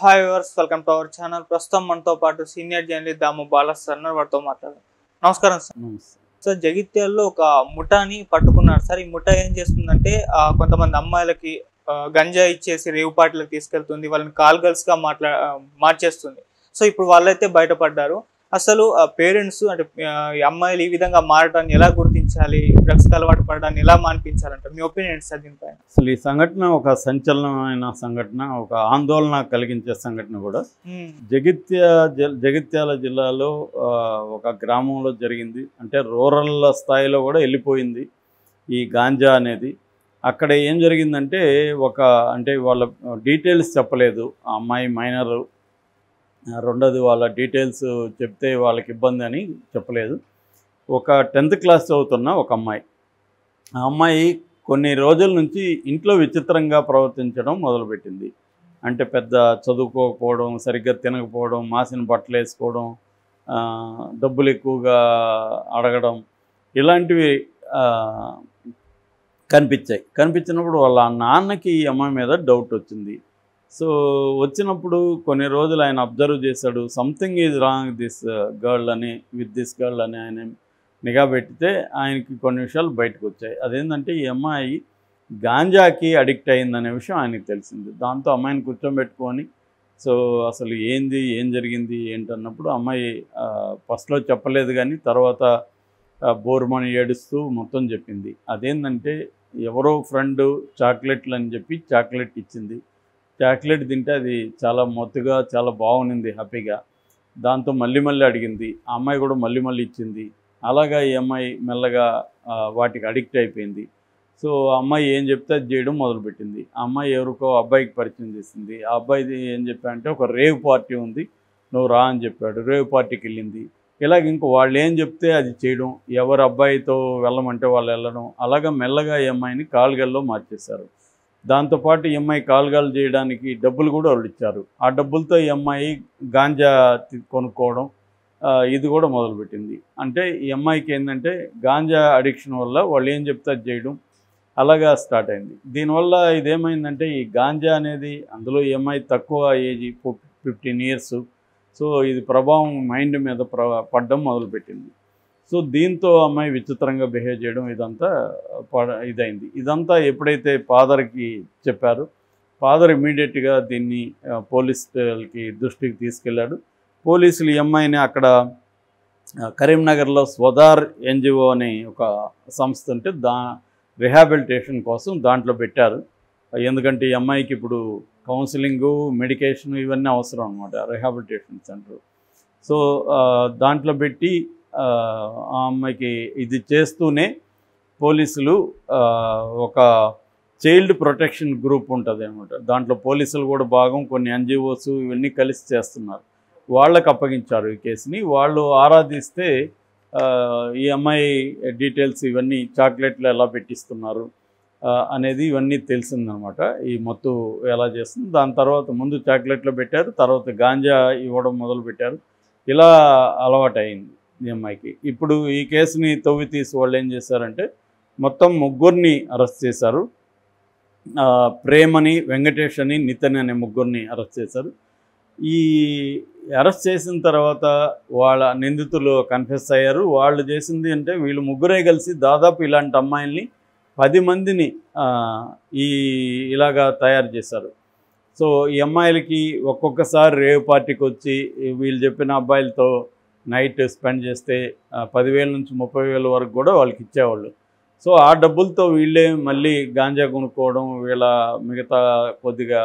Hi viewers welcome to our channel ప్రస్తుతం మనతో పాటు సీనియర్ జర్నలిస్ట్ దాము బాలస్ సార్ ఉన్నారు. వారితో మాట్లాడారు నమస్కారం సార్ సార్ జగిత్యాల్లో ఒక ముఠాని పట్టుకున్నారు. సార్ ఈ ముఠా ఏం చేస్తుందంటే ఆ, కొంతమంది అమ్మాయిలకి గంజా ఇచ్చేసి రేవు పార్టీలకు తీసుకెళ్తుంది. వాళ్ళని కాల్ గర్ల్స్గా మాట్లా మార్చేస్తుంది. సో ఇప్పుడు వాళ్ళైతే బయటపడ్డారు. అసలు పేరెంట్స్ అంటే అమ్మాయిలు ఈ విధంగా మారడాన్ని ఎలా గుర్తించాలి? డ్రగ్స్ అలవాటు పడడాన్ని ఎలా మాన్పించాలంటే మీ ఒపీనియన్ సార్ దీనిపైన? అసలు ఈ సంఘటన ఒక సంచలనమైన సంఘటన ఒక ఆందోళన కలిగించే సంఘటన కూడా. జగిత్య జగిత్యాల జిల్లాలో ఒక గ్రామంలో జరిగింది. అంటే రూరల్ స్థాయిలో కూడా వెళ్ళిపోయింది ఈ గాంజా అనేది. అక్కడ ఏం జరిగిందంటే ఒక అంటే వాళ్ళ డీటెయిల్స్ చెప్పలేదు. ఆ అమ్మాయి మైనర్ రెండోది వాళ్ళ డీటెయిల్స్ చెప్తే వాళ్ళకి ఇబ్బంది అని చెప్పలేదు. ఒక టెన్త్ క్లాస్ చదువుతున్న ఒక అమ్మాయి. ఆ అమ్మాయి కొన్ని రోజుల నుంచి ఇంట్లో విచిత్రంగా ప్రవర్తించడం మొదలుపెట్టింది. అంటే పెద్ద చదువుకోకపోవడం సరిగ్గా తినకపోవడం మాసిన బట్టలు వేసుకోవడం డబ్బులు ఎక్కువగా అడగడం ఇలాంటివి కనిపించాయి. కనిపించినప్పుడు వాళ్ళ నాన్నకి ఈ అమ్మాయి మీద డౌట్ వచ్చింది. సో వచ్చినప్పుడు కొన్ని రోజులు ఆయన అబ్జర్వ్ చేశాడు something is wrong this girl అని విత్ దిస్ గర్ల్ అని ఆయన నిఘా పెట్టితే ఆయనకి కొన్ని విషయాలు బయటకు వచ్చాయి. అదేంటంటే ఈ అమ్మాయి గాంజాకి అడిక్ట్ అయిందనే విషయం ఆయనకి తెలిసింది. దాంతో అమ్మాయిని కూర్చోబెట్టుకొని సో అసలు ఏంది? ఏం జరిగింది? ఏంటన్నప్పుడు అమ్మాయి ఫస్ట్లో చెప్పలేదు కానీ తర్వాత బోర్మని ఏడుస్తూ మొత్తం చెప్పింది. అదేంటంటే ఎవరో ఫ్రెండ్ చాక్లెట్లు అని చెప్పి చాక్లెట్ ఇచ్చింది. చాక్లెట్ తింటే అది చాలా మొత్తుగా చాలా బాగుంది హ్యాపీగా. దాంతో మళ్ళీ మళ్ళీ అడిగింది. ఆ అమ్మాయి కూడా మళ్ళీ మళ్ళీ ఇచ్చింది. అలాగా ఈ అమ్మాయి మెల్లగా వాటికి అడిక్ట్ అయిపోయింది. సో ఆ అమ్మాయి ఏం చెప్తే అది చేయడం మొదలుపెట్టింది. ఆ అమ్మాయి ఎవరికో అబ్బాయికి పరిచయం చేసింది. ఆ అబ్బాయిది ఏం చెప్పాడంటే ఒక రేవ్ పార్టీ ఉంది నువ్వు రా అని చెప్పాడు. రేవ్ పార్టీకి వెళ్ళింది. ఇలాగ ఇంకో వాళ్ళు ఏం చెప్తే అది చేయడం ఎవరు అబ్బాయితో వెళ్ళమంటే వాళ్ళు వెళ్ళడం అలాగా మెల్లగా ఈ అమ్మాయిని కాలుగల్లో మార్చేశారు. దాంతోపాటు ఈ అమ్మాయి కాలుగాలు చేయడానికి డబ్బులు కూడా వాళ్ళు ఇచ్చారు. ఆ డబ్బులతో ఈ అమ్మాయి గాంజా కొనుక్కోవడం ఇది కూడా మొదలుపెట్టింది. అంటే ఈ అమ్మాయికి ఏంటంటే గాంజా అడిక్షన్ వల్ల వాళ్ళు ఏం చెప్తే అది చేయడం అలాగా స్టార్ట్ అయింది. దీనివల్ల ఇదేమైందంటే ఈ గాంజా అనేది అందులో ఈ అమ్మాయి తక్కువ ఏజ్ ఫిఫ్టీన్ ఇయర్స్. సో ఇది ప్రభావం మైండ్ మీద ప్ర పడడం మొదలుపెట్టింది. సో దీంతో అమ్మాయి విచిత్రంగా బిహేవ్ చేయడం ఇదంతా పడ ఇదైంది. ఇదంతా ఎప్పుడైతే ఫాదర్కి చెప్పారు ఫాదర్ ఇమీడియట్గా దీన్ని ఆ, పోలీసులకి దృష్టికి తీసుకెళ్ళాడు. పోలీసులు ఈ అమ్మాయిని అక్కడ కరీంనగర్లో స్వదార్ ఎన్జిఓ అనే ఒక సంస్థ ఉంటే దా రిహాబిలిటేషన్ కోసం దాంట్లో పెట్టారు. ఎందుకంటే ఈ అమ్మాయికి ఇప్పుడు కౌన్సిలింగు మెడికేషన్ ఇవన్నీ అవసరం అనమాట రిహాబిలిటేషన్ సెంటర్. సో దాంట్లో పెట్టి ఆ, అమ్మాయికి ఇది చేస్తూనే పోలీసులు ఒక చైల్డ్ ప్రొటెక్షన్ గ్రూప్ ఉంటుంది అనమాట దాంట్లో పోలీసులు కూడా భాగం కొన్ని ఎన్జిఓస్ ఇవన్నీ కలిసి చేస్తున్నారు. వాళ్ళకి అప్పగించారు ఈ కేసుని. వాళ్ళు ఆరాధిస్తే ఈ అమ్మాయి డీటెయిల్స్ ఇవన్నీ చాక్లెట్లు ఎలా పెట్టిస్తున్నారు అనేది ఇవన్నీ తెలిసిందనమాట ఈ మొత్తం ఎలా చేస్తుంది. దాని తర్వాత ముందు చాక్లెట్లు పెట్టారు తర్వాత గాంజా ఇవ్వడం మొదలు పెట్టారు ఇలా అలవాటు అయింది ఈ అమ్మాయికి ఇప్పుడు ఈ కేసుని తవ్వి తీసి వాళ్ళు ఏం చేశారంటే మొత్తం ముగ్గురిని అరెస్ట్ చేశారు. ప్రేమని వెంకటేష్ అని నితన్ అనే ముగ్గురిని అరెస్ట్ చేశారు. ఈ అరెస్ట్ చేసిన తర్వాత వాళ్ళ నిందితులు కన్ఫెస్ అయ్యారు. వాళ్ళు చేసింది అంటే వీళ్ళు ముగ్గురే కలిసి దాదాపు ఇలాంటి అమ్మాయిల్ని పది మందిని ఈ ఇలాగా తయారు చేశారు. సో ఈ అమ్మాయిలకి ఒక్కొక్కసారి రేవ్ పార్టీకి వచ్చి వీళ్ళు చెప్పిన అబ్బాయిలతో నైట్ స్పెండ్ చేస్తే పదివేల నుంచి ముప్పై వేల వరకు కూడా వాళ్ళకి ఇచ్చేవాళ్ళు. సో ఆ డబ్బులతో వీళ్ళే మళ్ళీ గాంజా కొనుక్కోవడం వీళ్ళ మిగతా కొద్దిగా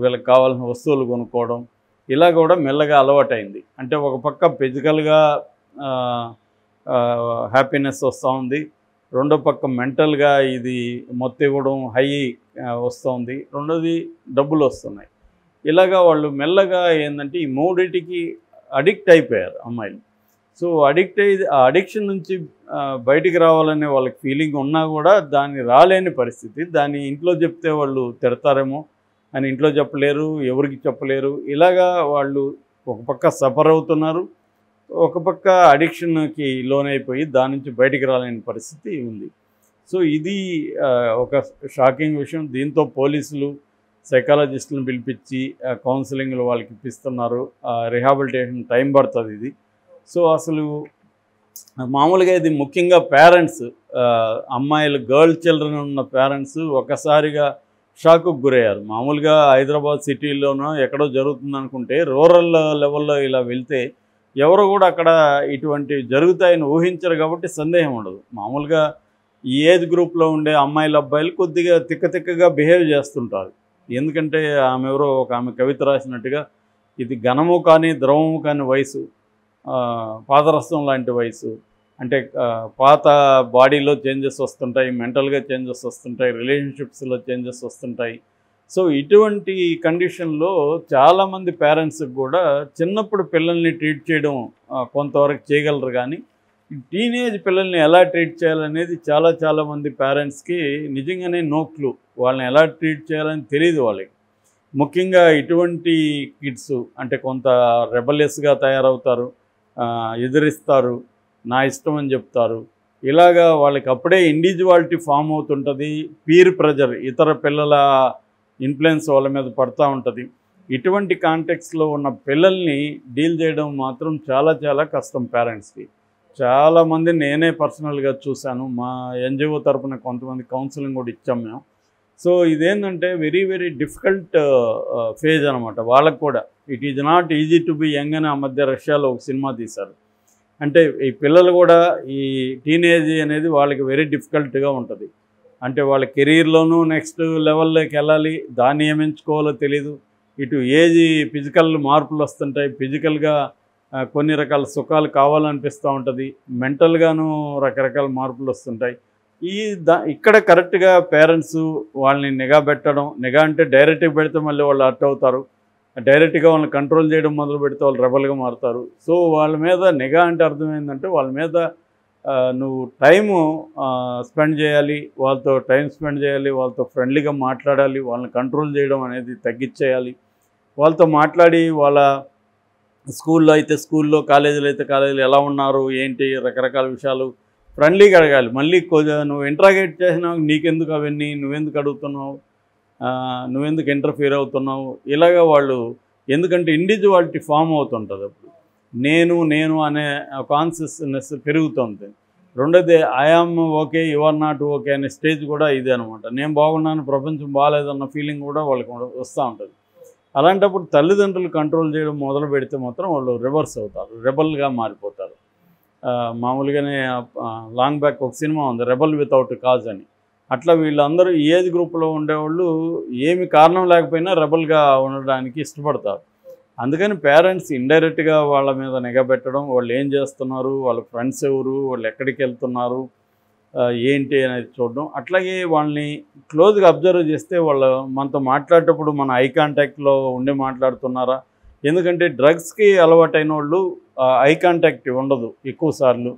వీళ్ళకి కావాల్సిన వస్తువులు కొనుక్కోవడం ఇలా కూడా మెల్లగా అలవాటైంది. అంటే ఒక పక్క ఫిజికల్గా హ్యాపీనెస్ వస్తూ ఉంది. రెండో పక్క మెంటల్గా ఇది మొత్తం ఇవ్వడం హై వస్తుంది రెండోది డబ్బులు వస్తున్నాయి. ఇలాగా వాళ్ళు మెల్లగా ఏంటంటే ఈ మూడింటికి అడిక్ట్ అయిపోయారు అమ్మాయిలు. సో అడిక్ట్ అయి అడిక్షన్ నుంచి బయటికి రావాలనే వాళ్ళకి ఫీలింగ్ ఉన్నా కూడా దాన్ని రాలేని పరిస్థితి. దాన్ని ఇంట్లో చెప్తే వాళ్ళు తిడతారేమో అని ఇంట్లో చెప్పలేరు ఎవరికి చెప్పలేరు. ఇలాగా వాళ్ళు ఒక పక్క సఫర్ అవుతున్నారు. ఒక పక్క అడిక్షన్కి లోనైపోయి దాని నుంచి బయటికి రాలేని పరిస్థితి ఉంది. సో ఇది ఒక షాకింగ్ విషయం. దీంతో పోలీసులు సైకాలజిస్టులను పిలిపించి కౌన్సిలింగ్లు వాళ్ళకి ఇప్పిస్తున్నారు. రిహాబిలిటేషన్ టైం పడుతుంది ఇది. సో అసలు మామూలుగా ఇది ముఖ్యంగా పేరెంట్స్ అమ్మాయిలు గర్ల్ చిల్డ్రన్ ఉన్న పేరెంట్స్ ఒకసారిగా షాక్కు గురయ్యారు. మామూలుగా హైదరాబాద్ సిటీలోనో ఎక్కడో జరుగుతుంది అనుకుంటే రూరల్ లెవెల్లో ఇలా వెళ్తే ఎవరు కూడా అక్కడ ఇటువంటివి జరుగుతాయని ఊహించరు కాబట్టి సందేహం ఉండదు. మామూలుగా ఈ ఏజ్ గ్రూప్లో ఉండే అమ్మాయిలు అబ్బాయిలు కొద్దిగా తిక్క తిక్కగా బిహేవ్ చేస్తుంటారు. ఎందుకంటే ఆమె ఎవరో ఒక ఆమె కవిత రాసినట్టుగా ఇది ఘనము కానీ ద్రవము కానీ వయసు పాదరసం లాంటి వయసు. అంటే పాత బాడీలో చేంజెస్ వస్తుంటాయి మెంటల్గా చేంజెస్ వస్తుంటాయి రిలేషన్షిప్స్లో చేంజెస్ వస్తుంటాయి. సో ఇటువంటి కండిషన్లో చాలామంది పేరెంట్స్కి కూడా చిన్నప్పుడు పిల్లల్ని ట్రీట్ చేయడం కొంతవరకు చేయగలరు కానీ టీనేజ్ పిల్లల్ని ఎలా ట్రీట్ చేయాలనేది చాలా చాలామంది పేరెంట్స్కి నిజంగానే నో క్లూ వాళ్ళని ఎలా ట్రీట్ చేయాలని తెలియదు వాళ్ళకి. ముఖ్యంగా ఇటువంటి కిడ్స్ అంటే కొంత రెబలెస్గా తయారవుతారు ఎదిరిస్తారు నా ఇష్టం అని చెప్తారు. ఇలాగా వాళ్ళకి అప్పుడే ఇండివిజువాలిటీ ఫామ్ అవుతుంటుంది పీర్ ప్రెజర్ ఇతర పిల్లల ఇన్ఫ్లుయెన్స్ వాళ్ళ మీద పడుతూ ఉంటుంది. ఇటువంటి కాంటెక్స్లో ఉన్న పిల్లల్ని డీల్ చేయడం మాత్రం చాలా చాలా కష్టం పేరెంట్స్కి చాలామంది నేనే పర్సనల్గా చూశాను. మా ఎన్జిఓ తరపున కొంతమంది కౌన్సిలింగ్ కూడా ఇచ్చాం మేము. సో ఇదేంటంటే వెరీ వెరీ డిఫికల్ట్ ఫేజ్ అనమాట వాళ్ళకు కూడా. It is not easy to be young అని ఆ మధ్య రష్యాలో ఒక సినిమా తీశారు. అంటే ఈ పిల్లలు కూడా ఈ టీనేజ్ అనేది వాళ్ళకి వెరీ డిఫికల్ట్గా ఉంటుంది. అంటే వాళ్ళ కెరీర్లోనూ నెక్స్ట్ లెవెల్లోకి వెళ్ళాలి. దాన్ని ఏమించుకోవాలో తెలీదు. ఇటు ఏజ్ ఫిజికల్ మార్పులు వస్తుంటాయి. ఫిజికల్గా కొన్ని రకాల సుఖాలు కావాలనిపిస్తూ ఉంటుంది. మెంటల్గాను రకరకాల మార్పులు వస్తుంటాయి. ఈ దా ఇక్కడ కరెక్ట్గా పేరెంట్స్ వాళ్ళని నిఘా పెట్టడం నిఘా అంటే డైరెక్ట్గా పెడితే మళ్ళీ వాళ్ళు అట్ అవుతారు. డైరెక్ట్గా వాళ్ళని కంట్రోల్ చేయడం మొదలు పెడితే వాళ్ళు రెబల్గా మారుతారు. సో వాళ్ళ మీద నిఘా అంటే అర్థం ఏంటంటే వాళ్ళ మీద నువ్వు టైము స్పెండ్ చేయాలి వాళ్ళతో టైం స్పెండ్ చేయాలి వాళ్ళతో ఫ్రెండ్లీగా మాట్లాడాలి వాళ్ళని కంట్రోల్ చేయడం అనేది తగ్గించేయాలి. వాళ్ళతో మాట్లాడి వాళ్ళ స్కూల్లో అయితే స్కూల్లో కాలేజీలో అయితే కాలేజీలో ఎలా ఉన్నారు ఏంటి రకరకాల విషయాలు ఫ్రెండ్లీగా అడగాలి. మళ్ళీ కొద్దిగా నువ్వు ఇంట్రాగేట్ చేసినావు నీకెందుకు అవన్నీ నువ్వెందుకు అడుగుతున్నావు నువ్వెందుకు ఇంటర్ఫియర్ అవుతున్నావు ఇలాగ వాళ్ళు ఎందుకంటే ఇండివిజువాలిటీ ఫామ్ అవుతుంటుంది అప్పుడు. నేను నేను అనే కాన్షియస్నెస్ పెరుగుతుంది. రెండోది I am okay you're not okay అనే స్టేజ్ కూడా ఇదే అనమాట నేను బాగున్నాను ప్రపంచం బాగాలేదన్న ఫీలింగ్ కూడా వాళ్ళకి వస్తూ ఉంటుంది. అలాంటప్పుడు తల్లిదండ్రులు కంట్రోల్ చేయడం మొదలు పెడితే మాత్రం వాళ్ళు రివర్స్ అవుతారు రెబల్గా మారిపోతారు. మామూలుగానే లాంగ్ బ్యాక్ ఒక సినిమా ఉంది రెబల్ వితౌట్ కాజ్ అని. అట్లా వీళ్ళందరూ ఏజ్ గ్రూప్లో ఉండేవాళ్ళు ఏమి కారణం లేకపోయినా రెబల్గా ఉండడానికి ఇష్టపడతారు. అందుకని పేరెంట్స్ ఇండైరెక్ట్గా వాళ్ళ మీద నిఘా పెట్టడం వాళ్ళు ఏం చేస్తున్నారు వాళ్ళ ఫ్రెండ్స్ ఎవరు వాళ్ళు ఎక్కడికి వెళ్తున్నారు ఏంటి అనేది చూడడం. అట్లాగే వాళ్ళని క్లోజ్గా అబ్జర్వ్ చేస్తే వాళ్ళ మనతో మాట్లాడేటప్పుడు మన ఐ కాంటాక్ట్లో ఉండి మాట్లాడుతున్నారా? ఎందుకంటే డ్రగ్స్కి అలవాటైన వాళ్ళు ఐ కాంటాక్ట్ ఉండదు ఎక్కువసార్లు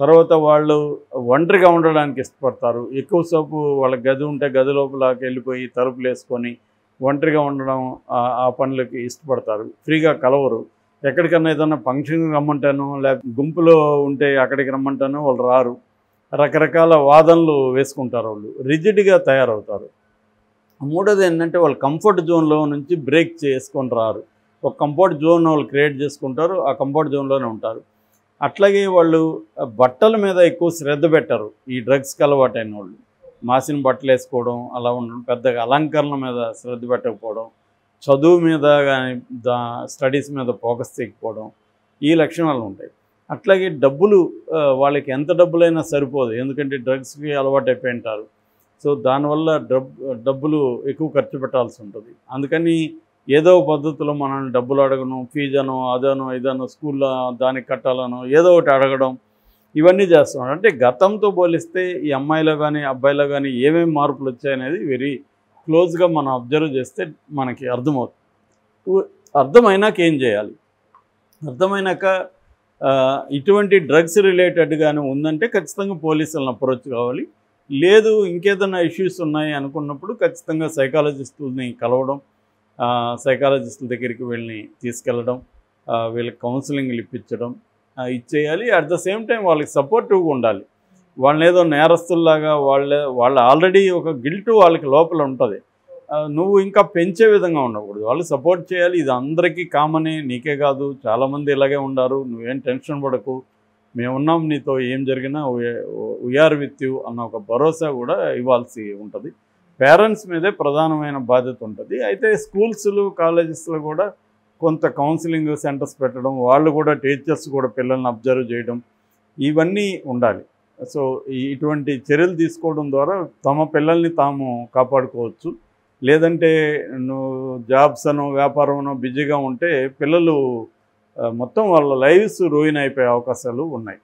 తర్వాత వాళ్ళు ఒంటరిగా ఉండడానికి ఇష్టపడతారు. ఎక్కువసేపు వాళ్ళ గది ఉంటే గది లోపలకి వెళ్ళిపోయి తలుపులు వేసుకొని ఒంటరిగా ఉండడం ఆ- ఆ పనులకి ఇష్టపడతారు. ఫ్రీగా కలవరు. ఎక్కడికన్నా ఏదన్నా ఫంక్షన్కి రమ్మంటాను లేకపోతే గుంపులో ఉంటే అక్కడికి రమ్మంటాను వాళ్ళు రారు. రకరకాల వాదనలు వేసుకుంటారు వాళ్ళు. రిజిడ్గా తయారవుతారు. మూడోది ఏంటంటే వాళ్ళు కంఫర్ట్ జోన్లో నుంచి బ్రేక్ చేసుకొని రారు. ఒక కంఫర్ట్ జోన్ వాళ్ళు క్రియేట్ చేసుకుంటారు ఆ కంఫర్ట్ జోన్లోనే ఉంటారు. అట్లాగే వాళ్ళు బట్టల మీద ఎక్కువ శ్రద్ధ పెట్టరు. ఈ డ్రగ్స్కి అలవాటైన వాళ్ళు. మాసిన బట్టలు వేసుకోవడం అలా ఉండడం పెద్దగా అలంకరణ మీద శ్రద్ధ పెట్టకపోవడం చదువు మీద కానీ స్టడీస్ మీద ఫోకస్ చేయకపోవడం ఈ లక్షణాలు ఉంటాయి. అట్లాగే డబ్బులు వాళ్ళకి ఎంత డబ్బులైనా సరిపోదు. ఎందుకంటే డ్రగ్స్కి అలవాటు అయిపోయింటారు సో దానివల్ల డబ్ డబ్బులు ఎక్కువ ఖర్చు పెట్టాల్సి ఉంటుంది. అందుకని ఏదో పద్ధతిలో మనల్ని డబ్బులు అడగను ఫీజు అనో అదనో ఇదనో స్కూల్లో దానికి కట్టాలనో ఏదో ఒకటి అడగడం ఇవన్నీ చేస్తున్నాడు. అంటే గతంతో పోలిస్తే ఈ అమ్మాయిలో కానీ అబ్బాయిలో కానీ ఏమేమి మార్పులు వచ్చాయనేది వెరీ క్లోజ్గా మనం అబ్జర్వ్ చేస్తే మనకి అర్థమవుతుంది. అర్థమైనాక ఏం చేయాలి? అర్థమైనాక ఇటువంటి డ్రగ్స్ రిలేటెడ్గానే ఉందంటే ఖచ్చితంగా పోలీసులను అప్రోచ్ కావాలి. లేదు ఇంకేదైనా ఇష్యూస్ ఉన్నాయి అనుకున్నప్పుడు ఖచ్చితంగా సైకాలజిస్టుల్ని కలవడం సైకాలజిస్టుల దగ్గరికి వీళ్ళని తీసుకెళ్ళడం వీళ్ళకి కౌన్సిలింగ్లు ఇప్పించడం ఇచ్చేయాలి. అట్ ద సేమ్ టైం వాళ్ళకి సపోర్టివ్గా ఉండాలి. వాళ్ళని ఏదో నేరస్తుల్లాగా వాళ్ళ వాళ్ళ ఆల్రెడీ ఒక గిల్ట్ వాళ్ళకి లోపల ఉంటుంది. నువ్వు ఇంకా పెంచే విధంగా ఉండకూడదు. వాళ్ళు సపోర్ట్ చేయాలి. ఇది అందరికీ కామనే నీకే కాదు. చాలామంది ఇలాగే ఉండారు. నువ్వేం టెన్షన్ పడకు. మేమున్నాం నీతో ఏం జరిగినా వీఆర్ విత్ యూ అన్న ఒక భరోసా కూడా ఇవ్వాల్సి ఉంటుంది. పేరెంట్స్ మీదే ప్రధానమైన బాధ్యత ఉంటుంది. అయితే స్కూల్స్లు కాలేజెస్లో కూడా కొంత కౌన్సిలింగ్ సెంటర్స్ పెట్టడం వాళ్ళు కూడా టీచర్స్ కూడా పిల్లల్ని అబ్జర్వ్ చేయడం ఇవన్నీ ఉండాలి. సో ఇటువంటి చర్యలు తీసుకోవడం ద్వారా తమ పిల్లల్ని తాము కాపాడుకోవచ్చు. లేదంటే నువ్వు జాబ్స్ అనో వ్యాపారం అనో బిజీగా ఉంటే పిల్లలు మొత్తం వాళ్ళ లైఫ్స్ రూయిన్ అయిపోయే అవకాశాలు ఉన్నాయి.